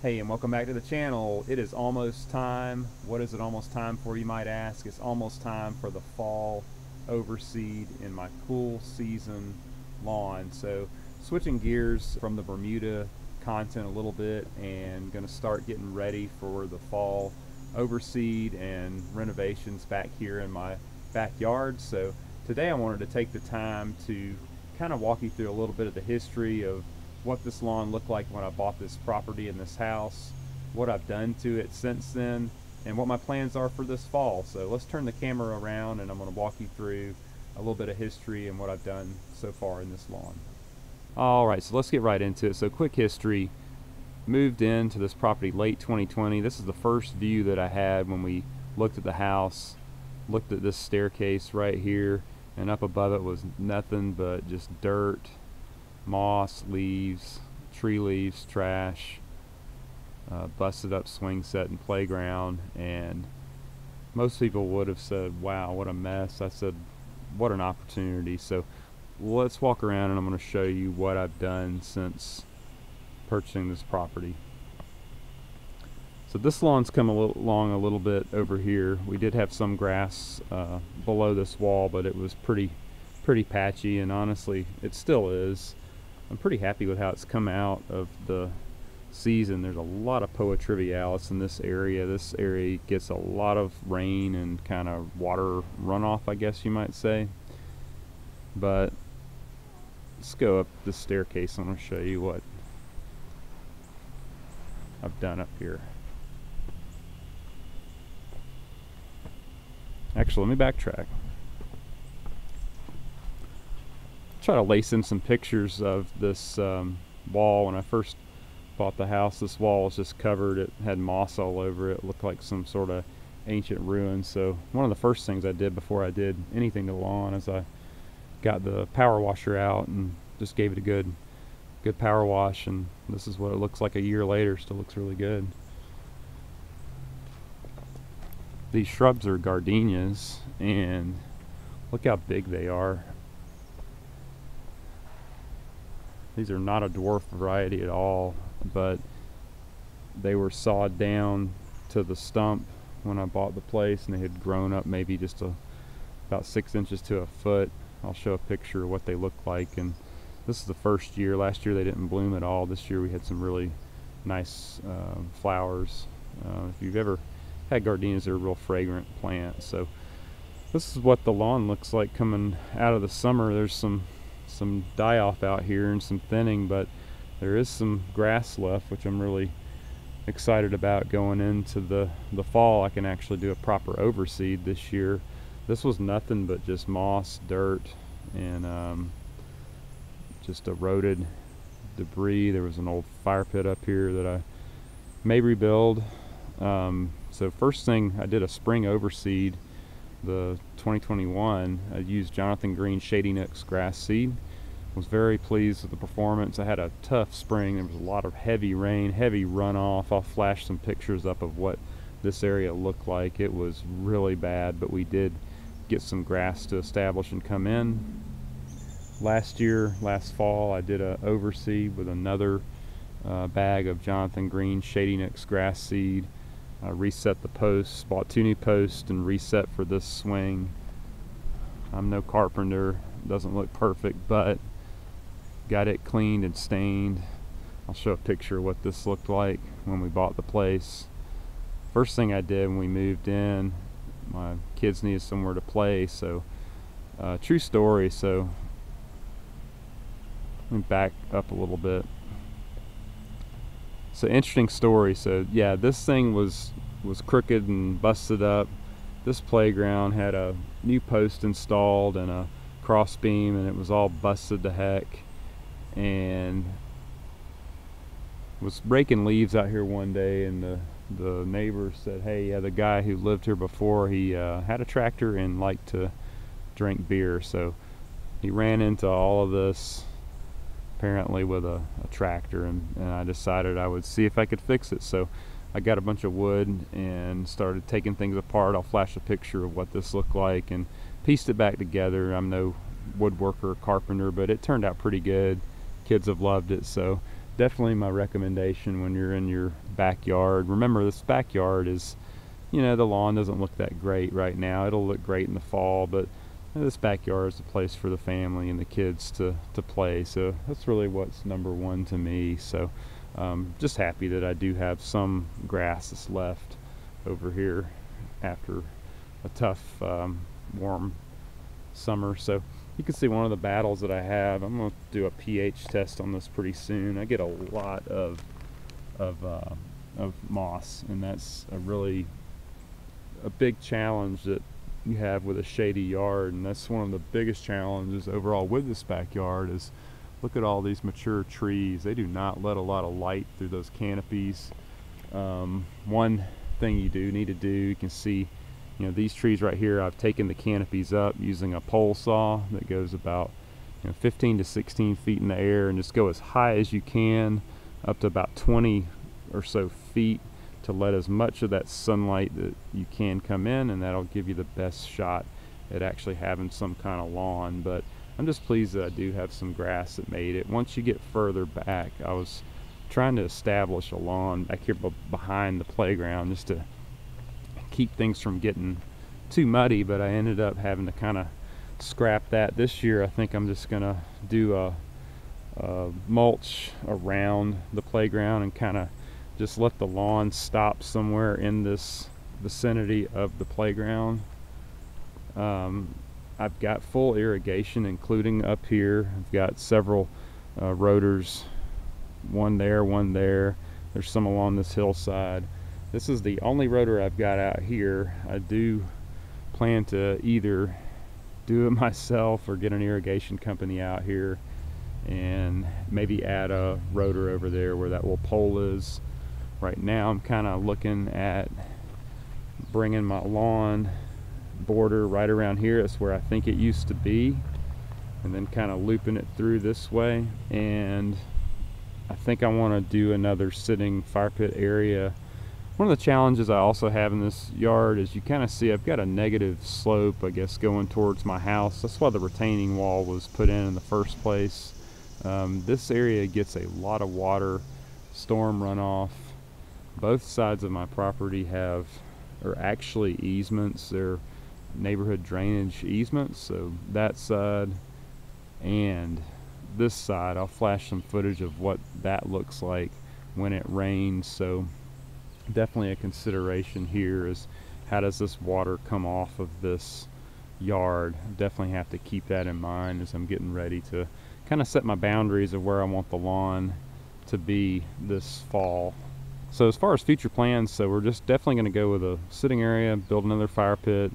Hey, and welcome back to the channel. It is almost time. What is it almost time for, you might ask? It's almost time for the fall overseed in my cool season lawn. So, switching gears from the Bermuda content a little bit and going to start getting ready for the fall overseed and renovations back here in my backyard. So, today I wanted to take the time to kind of walk you through a little bit of the history of what this lawn looked like when I bought this property and this house, what I've done to it since then, and what my plans are for this fall. So let's turn the camera around and I'm going to walk you through a little bit of history and what I've done so far in this lawn. Alright, so let's get right into it. So quick history. Moved into this property late 2020. This is the first view that I had when we looked at the house. Looked at this staircase right here and up above it was nothing but just dirt moss, leaves, tree leaves, trash, uh, busted up swing set and playground, and most people would have said, wow, what a mess. I said, what an opportunity. So let's walk around and I'm going to show you what I've done since purchasing this property. So this lawn's come along a little bit over here. We did have some grass uh, below this wall, but it was pretty, pretty patchy, and honestly, it still is. I'm pretty happy with how it's come out of the season. There's a lot of Poa trivialis in this area. This area gets a lot of rain and kind of water runoff, I guess you might say. But let's go up the staircase. And to show you what I've done up here. Actually, let me backtrack. Try to lace in some pictures of this um, wall. When I first bought the house, this wall was just covered. It had moss all over it. it looked like some sort of ancient ruin. So one of the first things I did before I did anything to the lawn is I got the power washer out and just gave it a good good power wash and this is what it looks like a year later still looks really good these shrubs are gardenias and look how big they are These are not a dwarf variety at all, but they were sawed down to the stump when I bought the place and they had grown up maybe just a, about six inches to a foot. I'll show a picture of what they look like and this is the first year. Last year they didn't bloom at all. This year we had some really nice uh, flowers. Uh, if you've ever had gardenias, they're a real fragrant plant. So this is what the lawn looks like coming out of the summer. There's some some die off out here and some thinning, but there is some grass left, which I'm really excited about going into the, the fall. I can actually do a proper overseed this year. This was nothing but just moss, dirt, and um, just eroded debris. There was an old fire pit up here that I may rebuild. Um, so first thing, I did a spring overseed the 2021. I used Jonathan Green Shady Nooks grass seed was very pleased with the performance. I had a tough spring. There was a lot of heavy rain, heavy runoff. I'll flash some pictures up of what this area looked like. It was really bad, but we did get some grass to establish and come in. Last year, last fall, I did a overseed with another uh, bag of Jonathan Green Shady Nooks grass seed. I reset the posts, bought two new posts and reset for this swing. I'm no carpenter, doesn't look perfect, but got it cleaned and stained. I'll show a picture of what this looked like when we bought the place. First thing I did when we moved in, my kids needed somewhere to play, so uh, true story. So me back up a little bit. So interesting story. So yeah, this thing was was crooked and busted up. This playground had a new post installed and a cross beam, and it was all busted to heck and was raking leaves out here one day and the the neighbor said hey yeah the guy who lived here before he uh, had a tractor and liked to drink beer so he ran into all of this apparently with a, a tractor and, and I decided I would see if I could fix it so I got a bunch of wood and started taking things apart I'll flash a picture of what this looked like and pieced it back together I'm no woodworker or carpenter but it turned out pretty good kids have loved it. So definitely my recommendation when you're in your backyard. Remember, this backyard is, you know, the lawn doesn't look that great right now. It'll look great in the fall, but this backyard is a place for the family and the kids to, to play. So that's really what's number one to me. So um, just happy that I do have some grass that's left over here after a tough, um, warm summer. So you can see one of the battles that I have. I'm going to do a pH test on this pretty soon. I get a lot of of uh, of moss, and that's a really a big challenge that you have with a shady yard, and that's one of the biggest challenges overall with this backyard. Is look at all these mature trees. They do not let a lot of light through those canopies. Um, one thing you do need to do, you can see you know these trees right here I've taken the canopies up using a pole saw that goes about you know, 15 to 16 feet in the air and just go as high as you can up to about 20 or so feet to let as much of that sunlight that you can come in and that'll give you the best shot at actually having some kind of lawn but I'm just pleased that I do have some grass that made it once you get further back I was trying to establish a lawn back here behind the playground just to keep things from getting too muddy, but I ended up having to kind of scrap that. This year, I think I'm just going to do a, a, mulch around the playground and kind of just let the lawn stop somewhere in this vicinity of the playground. Um, I've got full irrigation, including up here. I've got several uh, rotors, one there, one there. There's some along this hillside. This is the only rotor I've got out here. I do plan to either do it myself or get an irrigation company out here and maybe add a rotor over there where that little pole is. Right now I'm kind of looking at bringing my lawn border right around here. That's where I think it used to be. And then kind of looping it through this way. And I think I want to do another sitting fire pit area one of the challenges I also have in this yard is you kind of see I've got a negative slope, I guess, going towards my house. That's why the retaining wall was put in in the first place. Um, this area gets a lot of water, storm runoff. Both sides of my property have, are actually easements. They're neighborhood drainage easements. So that side and this side, I'll flash some footage of what that looks like when it rains. So definitely a consideration here is how does this water come off of this yard definitely have to keep that in mind as I'm getting ready to kind of set my boundaries of where I want the lawn to be this fall so as far as future plans so we're just definitely going to go with a sitting area build another fire pit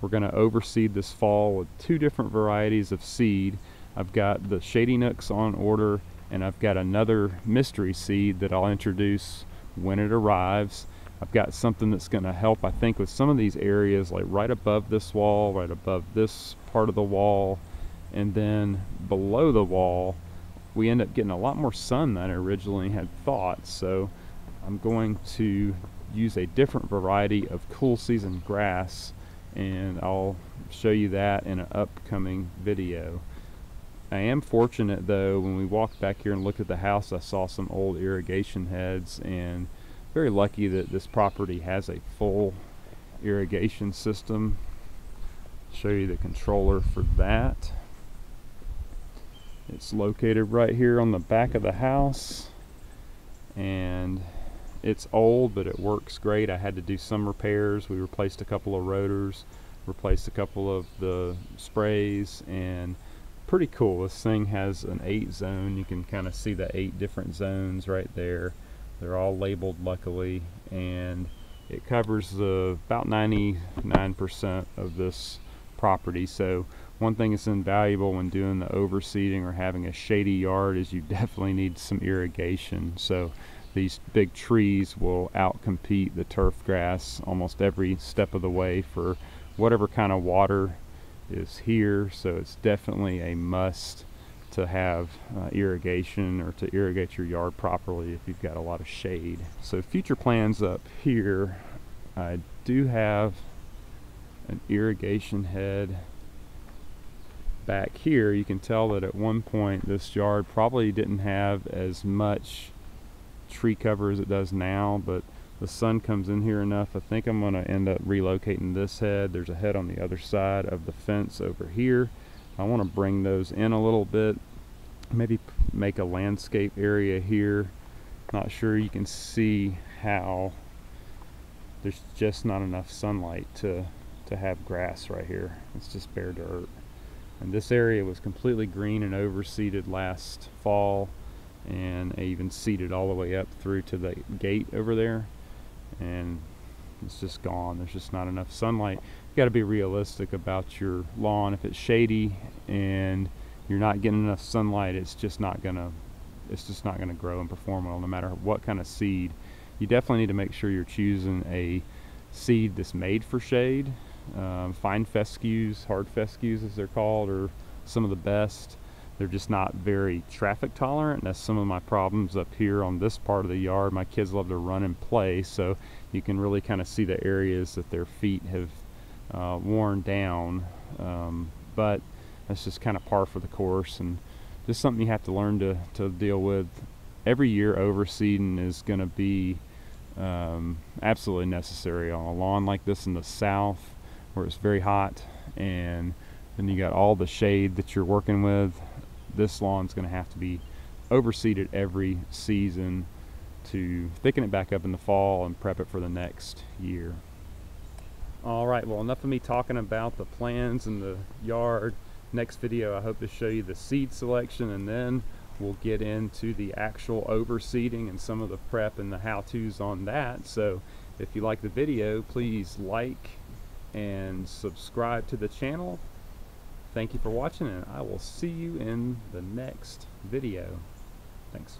we're going to overseed this fall with two different varieties of seed I've got the shady nooks on order and I've got another mystery seed that I'll introduce when it arrives. I've got something that's going to help, I think, with some of these areas, like right above this wall, right above this part of the wall, and then below the wall, we end up getting a lot more sun than I originally had thought. So I'm going to use a different variety of cool season grass, and I'll show you that in an upcoming video. I am fortunate though, when we walked back here and looked at the house, I saw some old irrigation heads and very lucky that this property has a full irrigation system. Show you the controller for that. It's located right here on the back of the house and it's old but it works great. I had to do some repairs. We replaced a couple of rotors, replaced a couple of the sprays and pretty cool. This thing has an eight zone. You can kind of see the eight different zones right there. They're all labeled luckily and it covers uh, about 99% of this property. So one thing that's invaluable when doing the overseeding or having a shady yard is you definitely need some irrigation. So these big trees will outcompete the turf grass almost every step of the way for whatever kind of water is here. So it's definitely a must to have uh, irrigation or to irrigate your yard properly if you've got a lot of shade. So future plans up here I do have an irrigation head back here, you can tell that at one point this yard probably didn't have as much tree cover as it does now, but the sun comes in here enough. I think I'm going to end up relocating this head. There's a head on the other side of the fence over here. I want to bring those in a little bit, maybe make a landscape area here. Not sure you can see how there's just not enough sunlight to to have grass right here. It's just bare dirt. And this area was completely green and overseeded last fall and I even seeded all the way up through to the gate over there and it's just gone. There's just not enough sunlight. You got to be realistic about your lawn. If it's shady and you're not getting enough sunlight, it's just not gonna it's just not gonna grow and perform well no matter what kind of seed. You definitely need to make sure you're choosing a seed that's made for shade um, fine fescues, hard fescues as they're called, are some of the best. They're just not very traffic tolerant. That's some of my problems up here on this part of the yard. My kids love to run and play, so you can really kind of see the areas that their feet have uh, worn down. Um, but that's just kind of par for the course and just something you have to learn to, to deal with. Every year, overseeding is going to be um, absolutely necessary on a lawn like this in the south where it's very hot and then you got all the shade that you're working with this lawn's going to have to be overseeded every season to thicken it back up in the fall and prep it for the next year. All right well enough of me talking about the plans and the yard. Next video I hope to show you the seed selection and then we'll get into the actual overseeding and some of the prep and the how-tos on that. So if you like the video please like and subscribe to the channel. Thank you for watching and I will see you in the next video. Thanks.